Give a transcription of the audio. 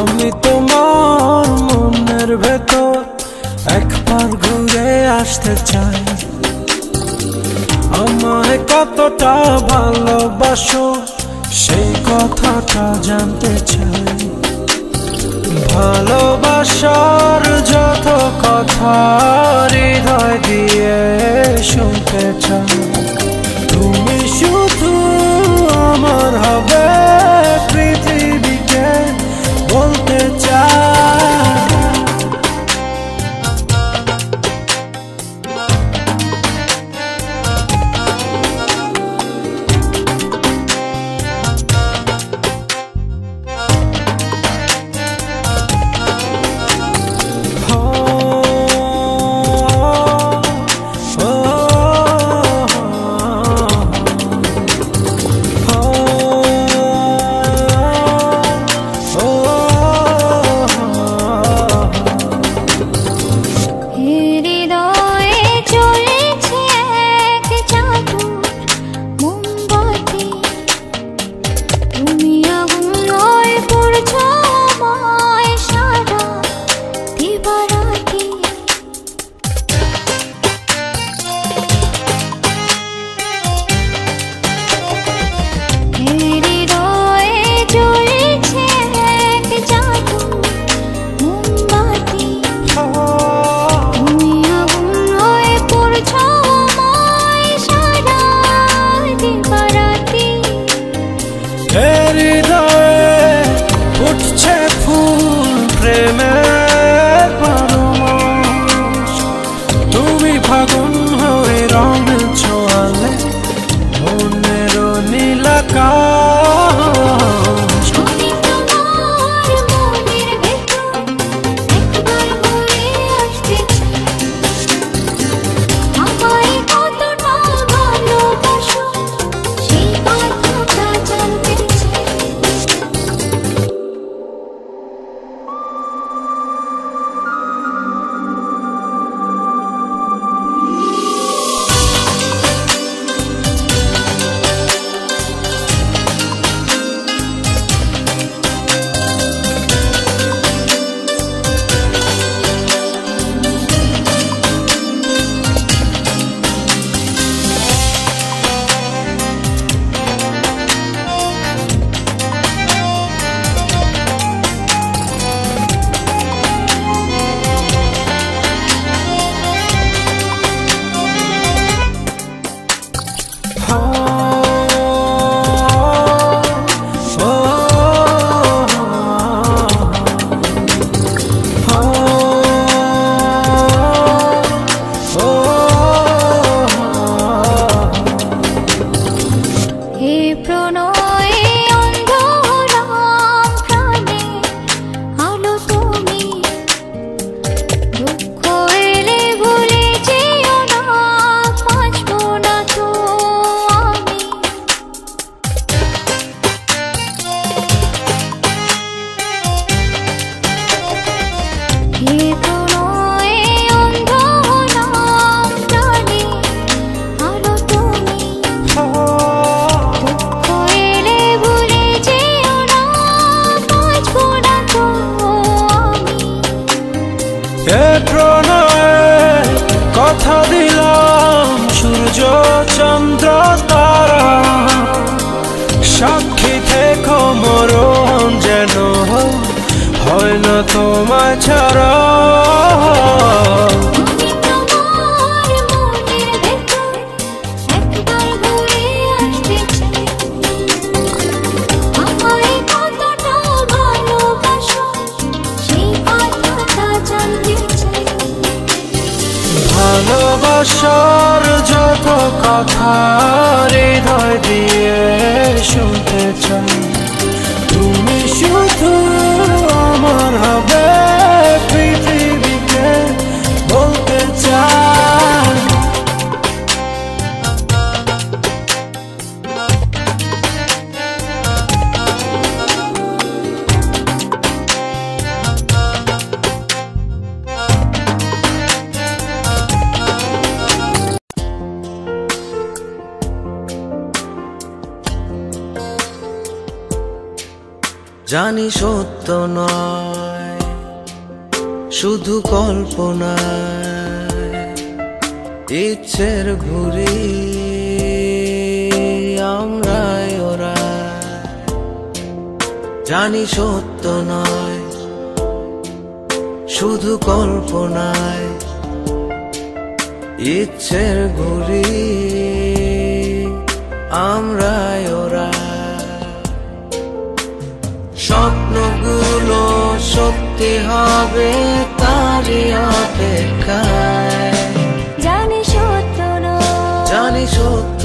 আমি তোমার মনের ভেতর একবার ঘুরে আসতে চাই। আমায় কতটা ভালোবাসো? সেই কথাটা জানতে চাই। ভালোবাসার যত কথা হৃদয় দিয়ে শুনতে চাই। তুমি শুধু আমার হবে ফাগুন হয়ে রং ছোঁয়ালে মনের নীলাকাশ। এ প্রণয়ে কথা দিলাম সূর্য চন্দ্র তারা। সাক্ষী থেকো মরণ যেন হয় না তোমায় ছাড়া। ভালোবাসার যত কথা হৃদয় দিয়ে শুনতে চাই। তুমি শুধু আমার হবে জানি সত্য নয়, শুধু কল্পনায় ইচ্ছের ঘুরি আমরাই ওরা। জানি সত্য নয়, শুধু কল্পনায় ইচ্ছের ঘুরি, আমরাই সত্যি হবে তারই অপেক্ষায়। জানি সত্য জানি সত্য